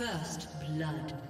First blood.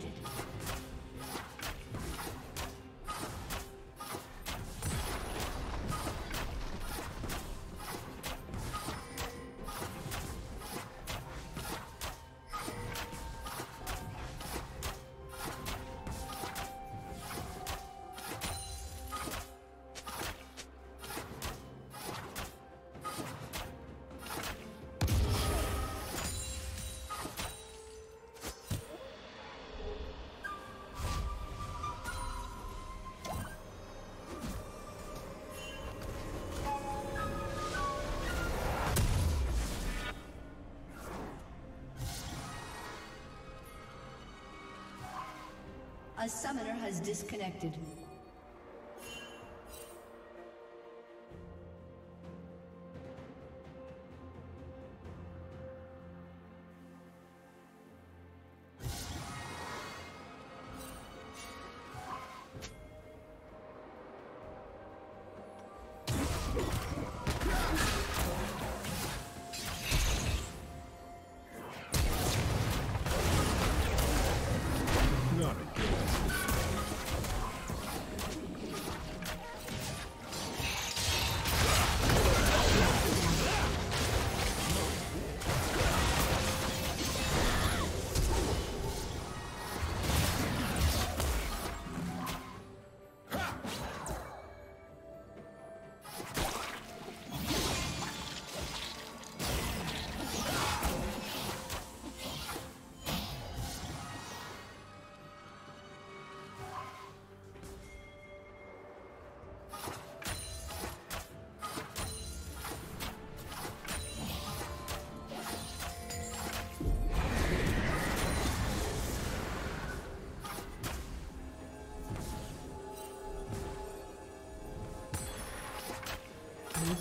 A summoner has disconnected.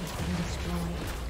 Red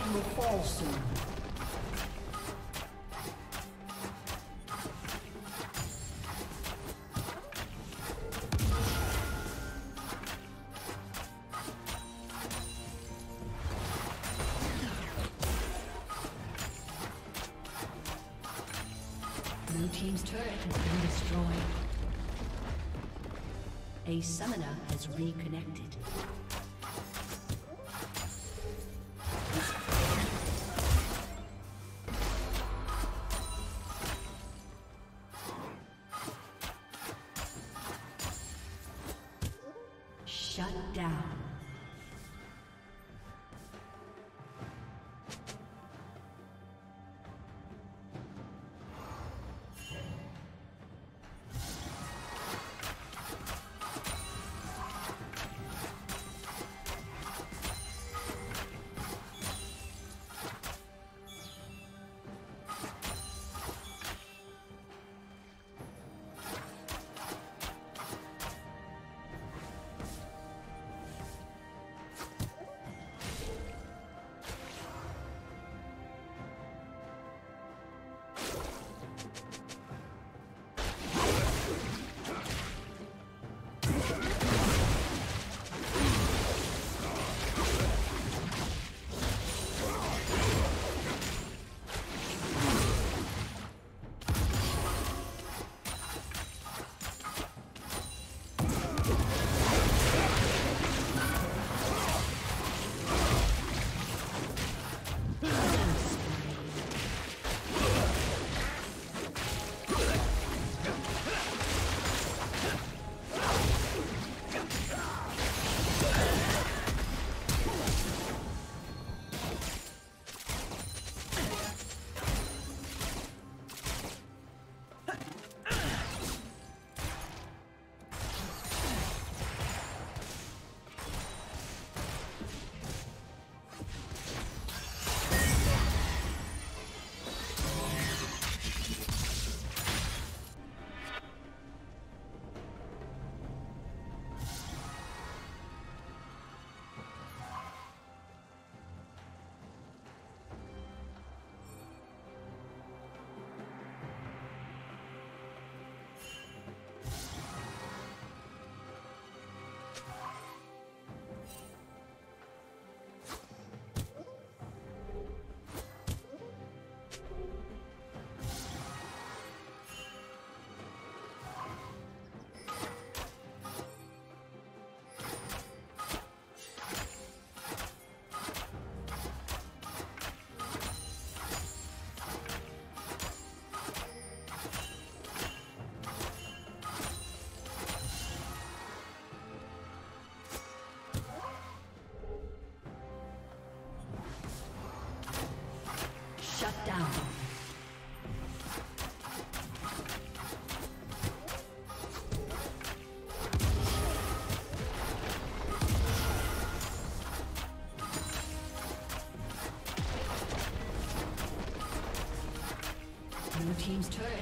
Plating will fall soon. Blue Team's turret has been destroyed. A summoner has reconnected. Shut down.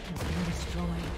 Has been destroyed.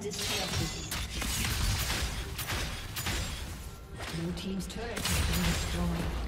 Disconnected. Blue Team's turret has been destroyed.